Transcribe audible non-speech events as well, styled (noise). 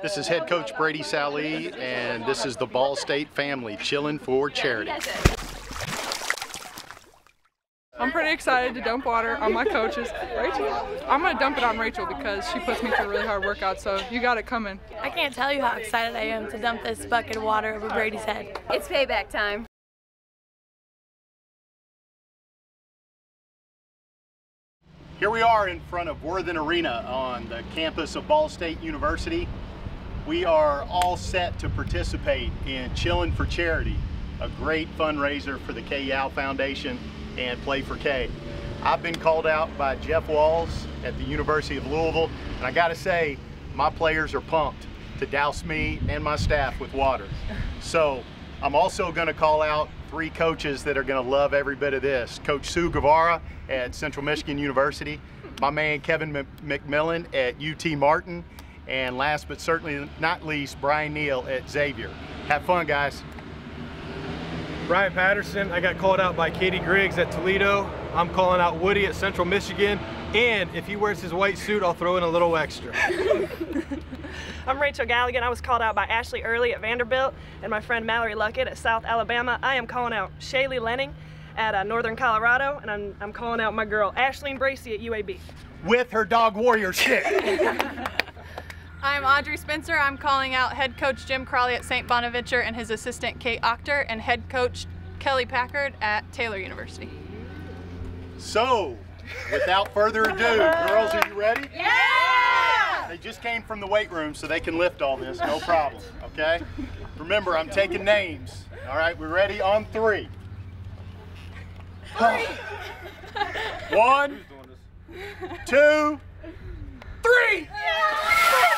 This is head coach Brady Sallee, and this is the Ball State family chilling for charity. I'm pretty excited to dump water on my coaches. Rachel, I'm gonna dump it on Rachel because she puts me through really hard workouts, so you got it coming. I can't tell you how excited I am to dump this bucket of water over Brady's head. It's payback time. Here we are in front of Worthen Arena on the campus of Ball State University. We are all set to participate in Chillin' for Charity, a great fundraiser for the Yow Foundation and Play for Kay. I've been called out by Jeff Walz at the University of Louisville, and I gotta say, my players are pumped to douse me and my staff with water. So I'm also gonna call out three coaches that are gonna love every bit of this. Coach Sue Guevara at Central Michigan University, my man Kevin McMillan at UT Martin, and last but certainly not least, Brian Neal at Xavier. Have fun, guys. Brian Patterson, I got called out by Katie Griggs at Toledo. I'm calling out Woody at Central Michigan. And if he wears his white suit, I'll throw in a little extra. (laughs) I'm Rachel Galligan. I was called out by Ashley Earley at Vanderbilt and my friend Mallory Luckett at South Alabama. I am calling out Shaylee Lenning at uh, Northern Colorado, and I'm, I'm calling out my girl Ashleen Bracey at UAB. With her dog warrior shit. (laughs) I'm Audrey Spencer. I'm calling out head coach Jim Crowley at St. Bonaventure and his assistant Kate Achter and head coach Kelly Packard at Taylor University. So, without further ado, girls, are you ready? Yeah! They just came from the weight room, so they can lift all this, no problem, okay? Remember, I'm taking names. All right, we're ready on three. One, two, three! Woo!